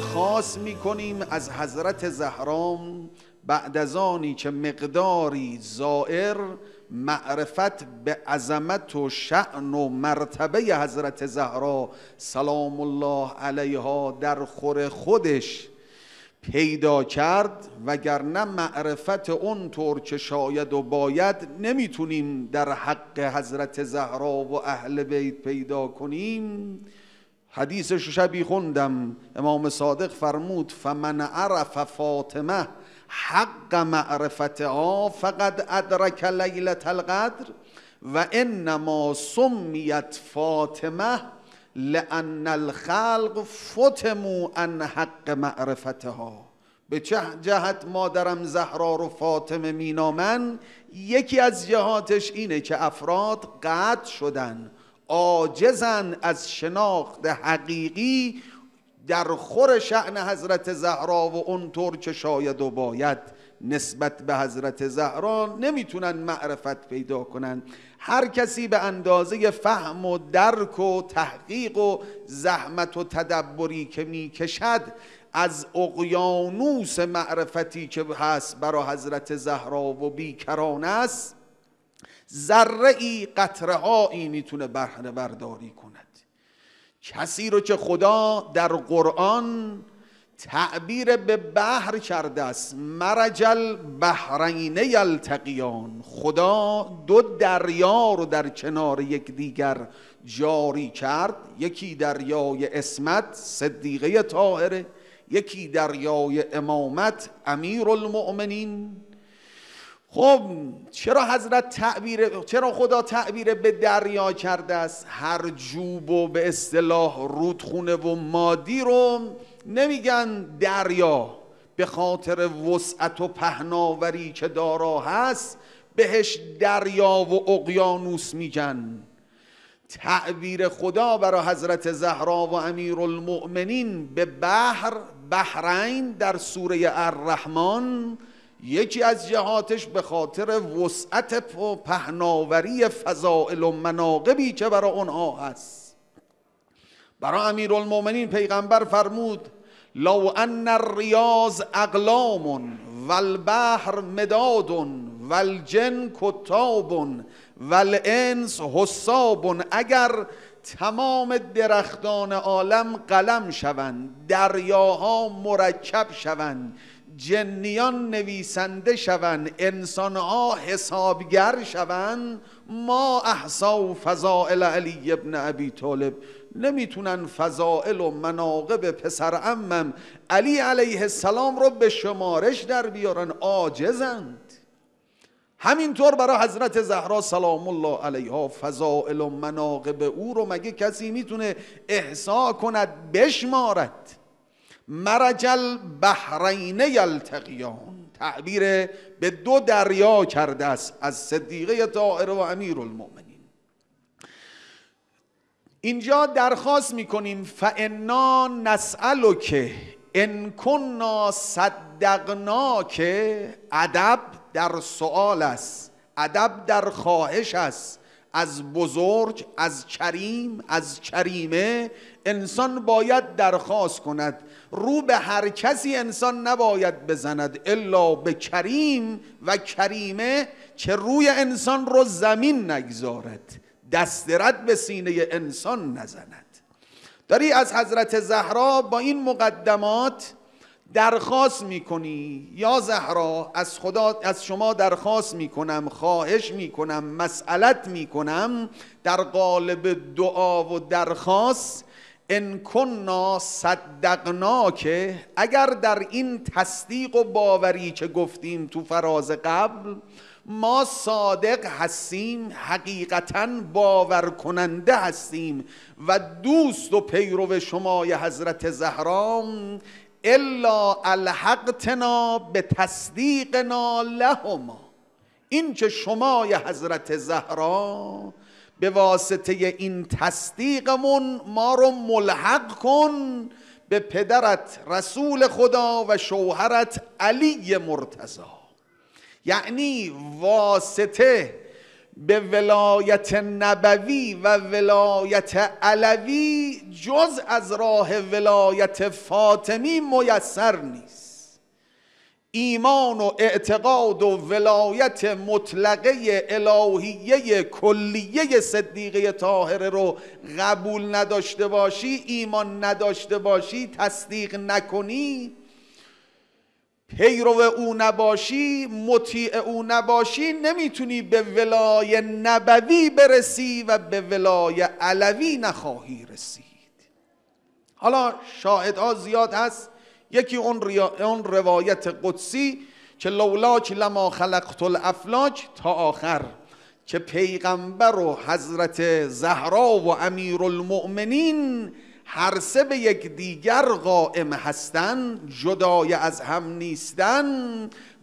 درخواست می‌کنیم از حضرت زهرام بعد از آنی که مقداری زائر معرفت به عظمت و شعن و مرتبه حضرت زهرا سلام الله علیها در خور خودش پیدا کرد وگرنه معرفت اونطور که شاید و باید نمی‌تونیم در حق حضرت زهرا و اهل بیت پیدا کنیم. حدیثش شبی خوندم. امام صادق فرمود فمن عرف فاطمه حق معرفتها فقد ادرک لیلت القدر و انما سمیت فاطمه لان الخلق فتمو ان حق معرفتها. به چه جهت مادرم زهرا رو فاطمه مینامن یکی از جهاتش اینه که افراد قطع شدن. عاجزن از شناخت حقیقی در خور شعن حضرت زهرا و اونطور که شاید و باید نسبت به حضرت زهرا نمی‌تونن معرفت پیدا کنن. هر کسی به اندازه فهم و درک و تحقیق و زحمت و تدبری که می‌کشد از اقیانوس معرفتی که هست برای حضرت زهرا و بیکران است ذره ای قطره هایی می‌تونه بهره برداری کند. کسی رو که خدا در قرآن تعبیر به بحر کرده است مرجل بحرین یلتقیان. خدا دو دریا رو در کنار دیگر جاری کرد. یکی دریای اسمت صدیقه طاهره. یکی دریای امامت امیر المؤمنین خب چرا حضرت تعبیر چرا خدا تعبیر به دریا کرده است؟ هر جوب و به اصطلاح رودخونه و مادی رو نمیگن دریا به خاطر وسعت و پهناوری که دارا هست بهش دریا و اقیانوس میگن. تعبیر خدا برای حضرت زهرا و امیر المؤمنین به بحر بحرین در سوره الرحمن یکی از جهاتش به خاطر وسعت و پهناوری فضائل و مناقبی که برای اونها هست. برای امیر المومنین پیغمبر فرمود لو ان الریاض اقلام والبحر مداد والجن کتاب والانس حساب اگر تمام درختان عالم قلم شوند دریاها مرکب شوند جنیان نویسنده شوند انسانها حسابگر شوند. ما احسا و فضائل علی ابن ابی طالب. نمی‌تونن فضائل و مناقب پسر امم علی علیه السلام رو به شمارش در بیارن. عاجزند. همینطور برای حضرت زهرا سلام الله علیها فضائل و مناقب او رو مگه کسی می‌تونه احسا کند بشمارد؟ مرجل بحرین یلتقیان. تعبیر به دو دریا کرده است از صدیقه طاهره و امیر المؤمنین. اینجا درخواست می‌کنیم فانا نسألک ان کنا صدقنا که ادب در سوال است ادب در خواهش است. از بزرگ از کریم از کریمه انسان باید درخواست کند. رو به هر کسی انسان نباید بزند الا به کریم و کریمه که روی انسان رو زمین نگذارد. دست رد به سینه انسان نزند. داری از حضرت زهرا با این مقدمات درخواست می‌کنی؟ یا زهرا از خدا از شما درخواست می‌کنم خواهش می‌کنم مسئلت می‌کنم در قالب دعا و درخواست ان کننا صدقنا که اگر در این تصدیق و باوری که گفتیم تو فراز قبل ما صادق هستیم حقیقتا باور کننده هستیم و دوست و پیرو شمای حضرت زهرام الا الحقتنا به تصدیقنا لهما. این که شمای حضرت زهرا به واسطه این تصدیقمون ما رو ملحق کن به پدرت رسول خدا و شوهرت علی مرتضا یعنی واسطه به ولایت نبوی و ولایت علوی جز از راه ولایت فاطمی میسر نیست. ایمان و اعتقاد و ولایت مطلقه الهیه کلیه صدیقه طاهره رو قبول نداشته باشی ایمان نداشته باشی تصدیق نکنی. پیرو او نباشی مطیع او نباشی نمی‌تونی به ولای نبوی برسی و به ولای علوی نخواهی رسید. حالا شاهدها زیاد هست. یکی اون, اون روایت قدسی که لولاک لما خلقت الافلاک تا آخر که پیغمبر و حضرت زهرا و امیر المؤمنین هر سه به یک دیگر قائم هستند جدای از هم نیستن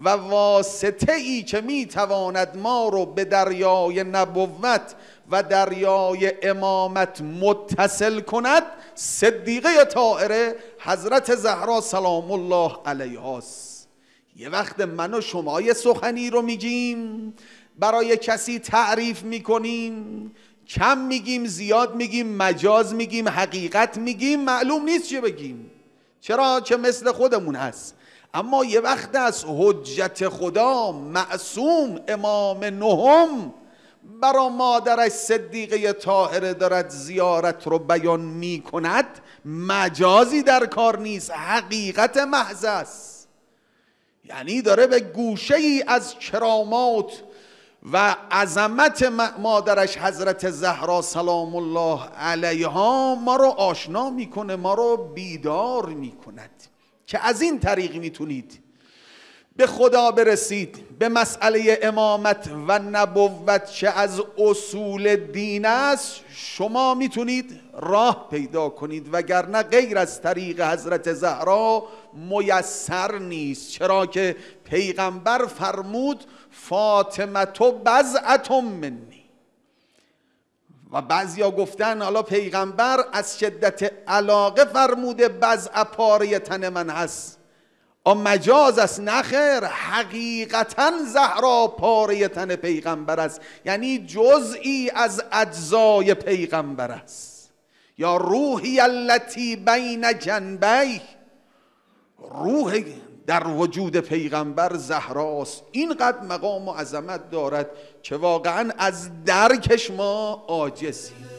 و واسطه ای که می تواند ما رو به دریای نبوت و دریای امامت متصل کند صدیقه طائره حضرت زهرا سلام الله علیها یه وقت من و شما یه سخنی رو میگیم برای کسی تعریف می‌کنیم. کم میگیم زیاد میگیم مجاز میگیم حقیقت میگیم معلوم نیست چه بگیم. چرا؟ چه مثل خودمون هست. اما یه وقت از حجت خدا معصوم امام نهم برا مادرش صدیقه طاهره دارد زیارت رو بیان می‌کند مجازی در کار نیست حقیقت محض است. یعنی داره به گوشه ای از کرامات و عظمت مادرش حضرت زهرا سلام الله علیها ما رو آشنا می‌کنه ما رو بیدار می‌کند. که از این طریق می‌تونید به خدا برسید به مسئله امامت و نبوت که از اصول دین است شما می‌تونید راه پیدا کنید وگرنه غیر از طریق حضرت زهرا میسر نیست. چرا که پیغمبر فرمود فاطمه تو بزعتم منی. و بعضیا گفتن حالا پیغمبر از شدت علاقه فرموده بزع پاره تن من هست. مجاز است نخیر حقیقتا زهرا پاره تن پیغمبر است. یعنی جزئی از اجزای پیغمبر است. یا روحی التي بین جنبی روح در وجود پیغمبر زهراست اینقدر مقام و عظمت دارد که واقعا از درکش ما عاجزیم.